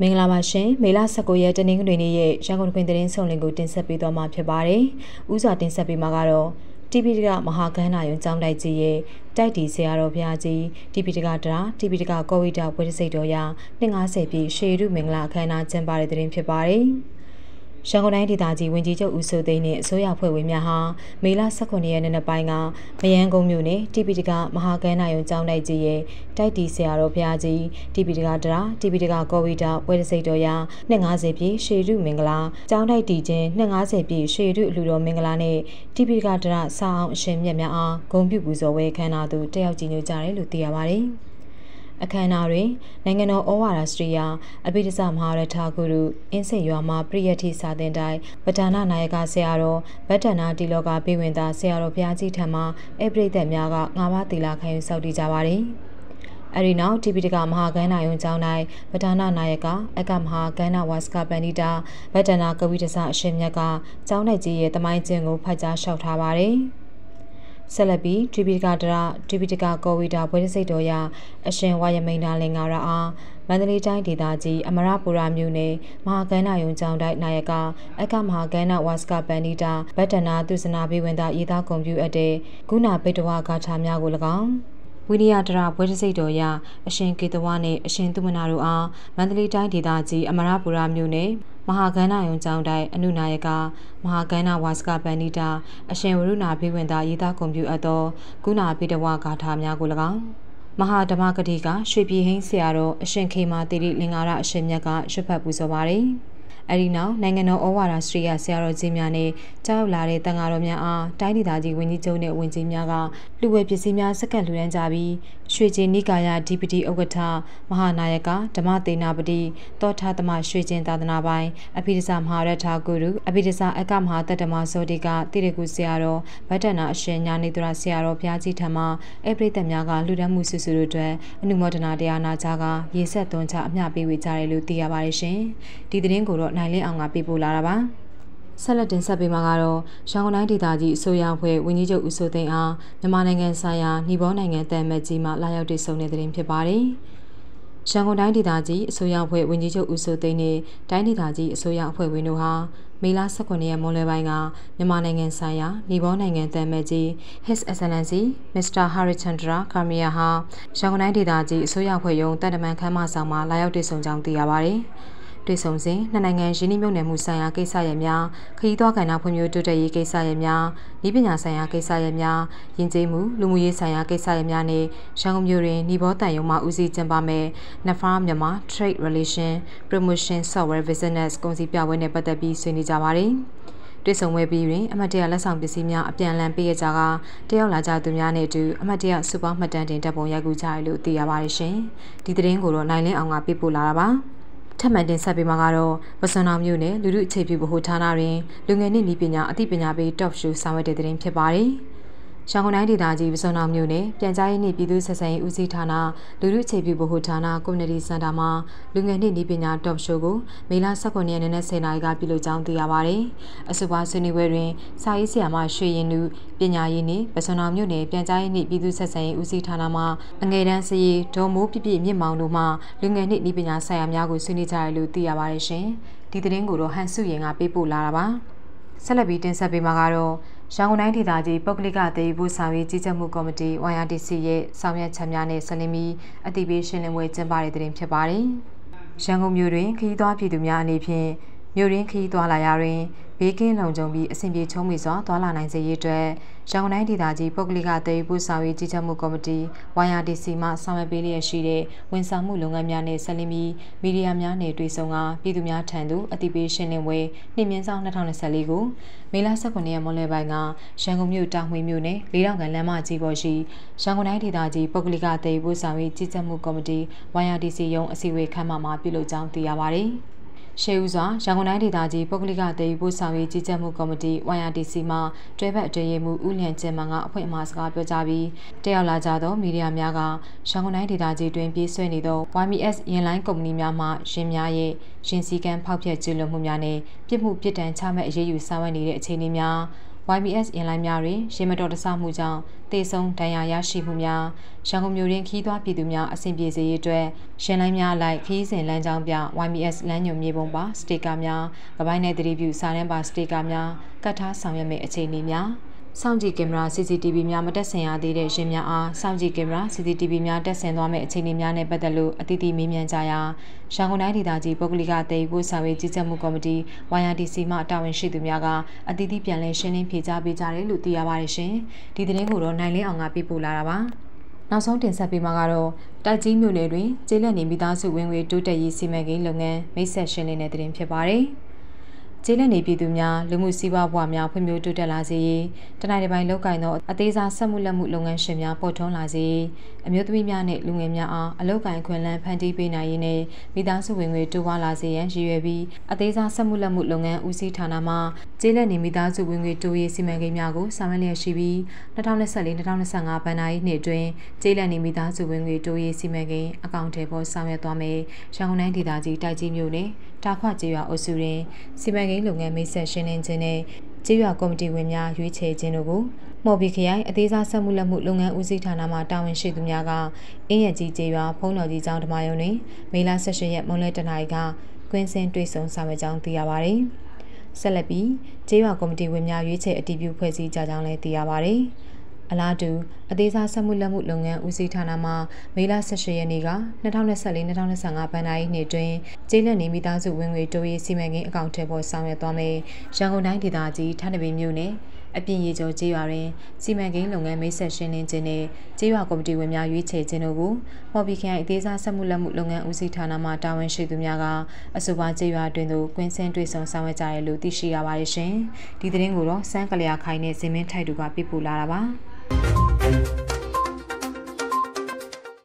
မင်္ဂလာပါရှင်မေလ19ရက်တနင်္ဂနွေနေ့ရဲ့ရန်ကုန်ခွင်သတင်းဆောင်လင်ကိုတင်ဆက်ပေးသွားမှာဖြစ်ပါတယ်။ဥစွာတင်ဆက်ပေးမှာကတော့တိပိတကမဟာကန္နာယုံကျောင်းတိုက်ကြီးရဲ့တိုက်တီဆရာတော်ဘုရားကြီးတိပိတကတရာတိပိတကကောဝိတဝိဒစိတ်တော်ရာ250ပြည့်ရှေရုမင်္ဂလာအခမ်းအနားကျင်းပတဲ့တဲ့တင်ဖြစ်ပါတယ်။ ရန်ကုန်တိုင်းဒေသကြီးဝင်ကြီးချုပ်ဦးစိုးသိန်းနဲ့အစိုးရဖွဲ့ဝင်များဟာမေလ18ရက်နေ့နေ့ပိုင်းကမယန်းကုန်းမြို့နယ်တိပိတကမဟာကန်းနာယုံကျောင်းတိုက်ကြီးရဲ့တိုက်တီဆရာတော်ဘုရားကြီးတိပိတကတရာတိပိတကကောဝိတာပွဲစိတ်တော်ရာ250ပြည့်ရှေရုမင်္ဂလာကျောင်းတိုက်တီချင်း250ပြည့်ရှေရုအလှတော်မင်္ဂလာနဲ့တိပိတကတရာစာအောင်အရှင်မြတ်များအားဂုဏ်ပြုပူဇော်ဝဲခမ်းနားသူတက်ရောက်ကြည်ညိုကြတယ်လို့သိရပါတယ်။ အခမ်းအနားတွင်နိုင်ငံတော်ဩဝါဒစရိယာအဘိဓမ္မာမဟာရထဂုရုအင်းစိန်ရွာမှပြည့်ရတိစာတင်တိုင်းပဒါနနာယကဆရာတော်ဗတ္တနာတီလောကဘေးဝင်သားဆရာတော်ဘုရားကြီးထံမှအပရိသတ်များကငါးပါးသီလခံယူဆောက်တည်ကြပါသည်အဲဒီနောက်တိပိတကမဟာကန္နာယုံကျောင်း၌ပဒါနနာယကအကမဟာကန္နာဝါစကပန္နိတာဗတ္တနာကဝိတ္တစအရှင်မြတ်ကကျောင်း၌ကြီးရဲ့တမိုင်းကျင့်ကိုဖတ်ကြားလျှောက်ထားပါတယ်။ ဆက်လက်ပြီးဒိပိတကတရဒိပိတကကောဝီတာဘွေစိတ်တော်ရအရှင်ဝါယမိန်နာလင်္ကာရအားမန္တလေးတိုင်းဒေသကြီးအမရပူရာမြို့နယ်မဟာကန္နာယုံကျောင်းတိုက်နာယကအကမဟာကန္နာဝါစကပန္နိတာဗတ္တနာသူစနာဘေးဝင်သာရေးသားကွန်ပျူအပ်တဲ့ကုနာပိတဝါဂါထာများကို၎င်းဝိရိယတရဘွဲတစိတ်တော်ရအရှင်ကေတဝနှင့်အရှင်သူမနာတို့အားမန္တလေးတိုင်းဒေသကြီးအမရပူရာမြို့နယ် မဟာကန္နာယုံကျောင်းတိုင်းအနုနာယကမဟာကန္နာဝါစကပန္နိတာအရှင်ဝရုဏဘိဝင်သာရေးသားကွန်ပျူအပ်သောကုနာပိတဝါဂါထာများကို၎င်းမဟာဓမ္မဂတိကရွှေပြည်ဟင်းဆရာတော်အရှင်ခေမာတိရိလင်္ကာရအရှင်မြတ်ကရွတ်ဖတ်ပူဇော်ပါတယ်။ အဲဒီနောက်နိုင်ငံတော်ဩဝါဒစရိယဆရာတော်ကြီးများနဲ့ကြောက်လာတဲ့တန်ဃာတော်များအားတိုင်းဒေသကြီးဝန်ကြီးချုပ်နဲ့ဝန်ကြီးများကလူဝဲပစ္စည်းများစက္ကန့်လှူဒန်းကြပြီးရွှေချင်းနိကာယဒီပတိဥက္ကဋ္ဌမဟာနာယကဓမ္မသေနာပတိတောထသမရွှေချင်းသာသနာပိုင်အဖိဒစမဟာရထာဂုရုအဖိဒစအကမဟာတတ္တမဇောတိကတိရကုဆရာတော်ဗတ္တနာအရှင်ညာနေတရဆရာတော်ဘုရားကြီးထံမှအပရိသတ်များကလူဒန်းမှုစုစုတို့အတွက်အနုမောဒနာတရားနာကြကရေဆက်သွန်းချအမျှပေးဝေကြတယ်လို့သိရပါတယ်ရှင်ဒီသတင်းကိုတော့နိုင်လင်းအောင်ကပေးပို့လာတာပါဆက်လက်တင်ဆက်ပေးမှာကတော့ရန်ကုန်တိုင်းဒေသကြီးအစိုးရအဖွဲ့ဝန်ကြီးချုပ်ဦးစိုးသိန်းအားမြန်မာနိုင်ငံဆိုင်ရာညီဘောနိုင်ငံတန်မတ်ကြီးမှလာရောက်တွေ့ဆုံတဲ့တဲ့ဖြစ်ပါတယ်။ရန်ကုန်တိုင်းဒေသကြီးအစိုးရအဖွဲ့ဝန်ကြီးချုပ်ဦးစိုးသိန်းနဲ့တိုင်းဒေသကြီးအစိုးရအဖွဲ့ဝင်တို့ဟာမေလ18ရက်မွန်လွဲပိုင်းကမြန်မာနိုင်ငံဆိုင်ရာညီဘောနိုင်ငံတန်မတ်ကြီး His Excellency Mr. Harichandra Kamia ဟာရန်ကုန်တိုင်းဒေသကြီးအစိုးရအဖွဲ့ရုံးတပ်တမန်ခမ်းမဆောင်မှာလာရောက်တွေ့ဆုံကြောင်းသိရပါတယ်။ တွေ့ဆုံစဉ်နှစ်နိုင်ငံရင်းနှီးမြှုပ်နှံမှုဆိုင်ရာကိစ္စရပ်များခရီးသွားကဏ္ဍဖွံ့ဖြိုးတိုးတက်ရေးကိစ္စရပ်များဤပညာဆိုင်ရာကိစ္စရပ်များယဉ်ကျေးမှုလူမှုရေးဆိုင်ရာကိစ္စရပ်များနဲ့ရန်ကုန်မြို့တွင်ညီဘောတန်ရုံမှဦးစီးကျင်းပမယ် NAFA မြန်မာ Trade Relation Promotion Software Business ကုန်စည်ပြပွဲနဲ့ပတ်သက်ပြီးဆွေးနွေးကြပါတယ်တွေ့ဆုံပွဲပြီးတွင်အမတ်တရလက်ဆောင်ပစ္စည်းများအပြန်အလှန်ပေးရကြကတယောက်လာကြသူများနဲ့အတူအမတ်တရစူပါမှတ်တမ်းတင်တပ်ပုံရိုက်ကူးကြရလို့သိရပါတယ်ရှင်။ဒီသတင်းကိုတော့နိုင်လင်းအောင်ကပေးပို့လာတာပါ။ ထပ်မံတင်ဆက်ပေးမှာကတော့ပစွန်တော်မြို့နယ်လူလူအခြေပြုဗဟိုဌာနတွင်လူငယ်နှင့်ဤပညာအသိပညာပေး top show ဆောင်ရွက်တဲ့တဲ့တင်ဖြစ်ပါတယ်။ ရန်ကုန်တိုင်းဒေသကြီးပစုံတော်မြို့နယ်ပြန်ကြားရေးနှင့်ပြည်သူ့ဆက်ဆံရေးဦးစီးဌာနလူလူအခြေပြုဗဟိုဌာန community center မှာလူငယ်နှင့်ဤပညာ top show ကိုမေလ19ရက်နေ့နဲ့10နာရီကပြုလုပ်ကြောင်းသိရပါဗျ။အဆိုပါဆွေးနွေးပွဲတွင်စာရေးဆရာမရွှေရင်လူပညာရေးနှင့်ပစုံတော်မြို့နယ်ပြန်ကြားရေးနှင့်ပြည်သူ့ဆက်ဆံရေးဦးစီးဌာနမှအငယ်တန်းစည်ဒေါ်မိုးပြပြမြင့်မောင်တို့မှလူငယ်နှင့်ဤပညာဆိုင်ရာများကိုဆွေးနွေးကြရလို့သိရပါတယ်ရှင်။ဒီသတင်းကိုတော့ဟန်စုရင်ကပေးပို့လာတာပါ။ဆက်လက်ပြီးတင်ဆက်ပေးမှာကတော့ ရန်ကုန်တိုင်းဒေသကြီးပုဂ္ဂလိကတည်ဖို့ဆောင်ရွက်ကြီးကြပ်မှုကော်မတီ YRDC ရဲ့ဆောင်ရွက်ချက်များနဲ့ဆက်လင်းပြီးအသိပေးရှင်းလင်းပွဲကျင်းပတဲ့တဲ့တင်ဖြစ်ပါတယ်။ရန်ကုန်မြို့တွင်ခရီးသွားပြည်သူများအနေဖြင့်မြို့ရင်းခရီးသွားလာရာတွင်ဘေးကင်းလုံခြုံပြီးအဆင်ပြေချုံးမိစွာသွားလာနိုင်စေရေးအတွက် ရန်ကုန်တိုင်းဒေသကြီးပုဂ္ဂလိကတည်ယူပို့ဆောင်ရေးကြီးကြပ်မှုကော်မတီ YRDC မှဆောင်ရွက်ပေးလျက်ရှိတဲ့ဝန်ဆောင်မှုလုပ်ငန်းများနဲ့ဆက်လင်းပြီးမီဒီယာများနဲ့တွေ့ဆုံကပြည်သူများထံသို့အသိပေးရှင်းလင်းပွဲနှင်းမြင့်ဆောင်2024ကိုမေလ19ရက်မွန်လယ်ပိုင်းကရန်ကုန်မြို့တာမွေမြို့နယ်လေးတောင်ကန်လမ်းမကြီးပေါ်ရှိရန်ကုန်တိုင်းဒေသကြီးပုဂ္ဂလိကတည်ယူပို့ဆောင်ရေးကြီးကြပ်မှုကော်မတီ YRDC ရုံးအစည်းအဝေးခန်းမမှာပြုလုပ်ကြောင်းသိရပါတယ်။ ရှေးဦးစွာရန်ကုန်တိုင်းဒေသကြီးပုဂ္ဂလိကတည်ယူပို့ဆောင်ရေးကြီးကြပ်မှုကော်မတီ YRDC မှတွဲဘက်အတွင်းရေးမှူးဦးလျံကျင်မန်ကအဖွဲ့အမှားစကားပြောကြားပြီးတက်ရောက်လာကြသောမီဒီယာများကရန်ကုန်တိုင်းဒေသကြီးတွင်ပြေးဆွဲနေသော YMS ရင်လိုင်းကုမ္ပဏီများမှရင်များရဲ့ရင်စည်းကမ်းဖောက်ဖျက်ကျူးလွန်မှုများနဲ့ပြစ်မှုပြစ်ဒဏ်ချမှတ်အရေးယူဆောင်ရွက်နေတဲ့အခြေအနေများ YBS အင်လိုင်းများတွင်ရေမတော်တဆမှုကြောင့် တေဆုံးဒဏ်ရာရရှိမှုများရန်ကုန်မြို့တွင်ခီးသွွားပြည်သူများအဆင်ပြေစေရေးအတွက်ရှင်းလိုင်းများလိုက်ခီးစဉ်လမ်းကြောင်းပြ YBS လမ်းညွှန်မြေပုံပါစတေကာများကပိုင်းနယ်သတိပြုစာရန်ပါစတေကာများကတ်ထားဆောင်ရွက်မယ့်အခြေအနေများ စောင့်ကြည့်ကင်မရာ CCTV များမတက်ဆင်ရသေးတဲ့ရှင်များအားစောင့်ကြည့်ကင်မရာ CCTV များတက်ဆင်သွားမယ့်အခြေအနေများနဲ့ပတ်သက်လို့အသီးသီးမေးမြန်းကြရာရန်ကုန်တိုင်းဒေသကြီးပုဂ္ဂလိကတည်ဖို့ဆောင်ရွက်ကြီးကြပ်မှုကော်မတီ YRDC မှတာဝန်ရှိသူများကအသီးသီးပြန်လည်ရှင်းလင်းဖြေကြားပေးကြတယ်လို့သိရပါတယ်ရှင်။ဒီသတင်းကိုတော့နိုင်လင်းအောင်ကပြပို့လာတာပါ။နောက်ဆုံးတင်ဆက်ပေးမှာကတော့တိုက်ကြီးမြို့နယ်တွင်ကျေးလက်နေမိသားစုဝင်ငွေတိုးတက်ရေးစီမံကိန်းလုပ်ငန်းမိတ်ဆက်ရှင်းလင်းတဲ့တင်ဖြစ်ပါတယ်။ ကျေးလက်နေပြည်သူများလူမှုစီးပွားဘဝများဖွံ့ဖြိုးတိုးတက်လာစေရေးတနိုင်တစ်ပိုင်းလောက်ကင်သောအသေးစားဆက်မှုလက်မှုလုပ်ငန်းရှင်များပေါ်ထွန်းလာစေရေးအမျိုးသမီးများနှင့်လူငယ်များအားအလောက်ကင်ခွင့်လန်းဖန်တီးပေးနိုင်ရေးနဲ့မိသားစုဝင်ငွေတိုးပွားလာစေရန်ရည်ရွယ်ပြီးအသေးစားဆက်မှုလက်မှုလုပ်ငန်းဦးစီးဌာနမှကျေးလက်နေမိသားစုဝင်ငွေတိုးရေးစီမံကိန်းများကိုဆောင်ရွက်လျက်ရှိပြီး2024-2025ဘဏ္ဍာရေးနှစ်အတွင်းကျေးလက်နေမိသားစုဝင်ငွေတိုးရေးစီမံကိန်းအကောင့်ထဲပေါ်ဆောင်ရွက်သွားမယ်ရန်ကုန်တိုင်းဒေသကြီးတိုက်ကြီးမြို့နယ်တာခွကျေးရွာအုပ်စုတွင်စီမံကိန်းလုပ်ငန်းမိတ်ဆက်ရှင်းလင်းခြင်းနဲ့ကျေးရွာကော်မတီဝင်များရွေးချယ်ခြင်းတို့ကိုမော်ဘီခရိုင်အသေးစားဆက်မှုလက်မှုလုပ်ငန်းဦးစီးဌာနမှတာဝန်ရှိသူများကအင်းရကြီးကျေးရွာဖုံးတော်ကြီးကျောင်းဓမ္မယုံတွင်မေလ18ရက်မွန်လယ်တနာရီကကွင်းစင်တွေ့ဆုံဆောင်ရွက်ကြောင်းသိရပါသည်။ဆက်လက်ပြီးကျေးရွာကော်မတီဝင်များရွေးချယ်အတည်ပြုဖွဲ့စည်းကြကြောင်းလည်းသိရပါသည်။ အလားတူအသေးစားဆက်မှုလက်မှုလုပ်ငန်းဦးစီးဌာနမှမေလ18ရက်နေ့က2024-2025ဘဏ္ဍာရေးနှစ်တွင်ကျေးလက်နေမိသားစုဝင်ငွေတိုးရေးစီမံကိန်းအကောင့်ထဲပေါ်ဆောင်ရွက်သွားမယ်ရန်ကုန်တိုင်းဒေသကြီးထန်းတပင်မြို့နယ်အပြင်ရေကျော်ကျေးရွာတွင်စီမံကိန်းလုပ်ငန်းမိတ်ဆက်ရှင်းလင်းခြင်းနှင့်ကျေးရွာကော်မတီဝင်များရွေးချယ်ခြင်းတို့ကိုမော်ဘီခိုင်အသေးစားဆက်မှုလက်မှုလုပ်ငန်းဦးစီးဌာနမှတာဝန်ရှိသူများကအဆိုပါကျေးရွာတွင်သို့ကွင်းဆင်းတွေ့ဆုံဆောင်ရွက်ကြရလို့သိရှိရပါတယ်ရှင်။ဒီသတင်းကိုတော့စန်းကလျာခိုင်နဲ့ဇင်မင်းထိုက်တူကပြပို့လာတာပါ။ Bye.